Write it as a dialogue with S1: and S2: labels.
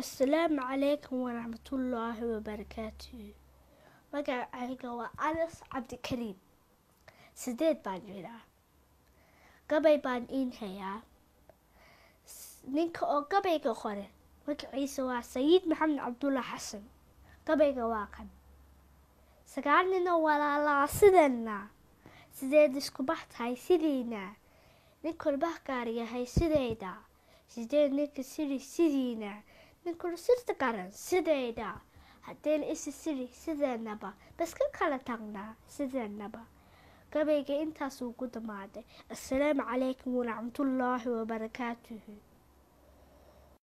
S1: asalaamu calaykum waraxmatullaahi wabarakaatuhu magacayga waa anas cabdikariim. Sideed baan jiraa gabay baan iin hayaa. Ninka oo gabayga qore magaciisa waa sayiid maxamed cabdulla xasan. Gabayga waa qan. Sagaal ninoo walaalaa sideenna sideed isku bax tahay sidiina nin kulbah gaar yahay sidayda sideed ninka siri sidiina ninkuna sirta garan sidayda. Haddayna isi siri sideenaba baska kala tagnaa sideenaba gabayga intaasuu ku dhammaaday assalaamu calaykum waraxmatullaahi wabarakaatuhu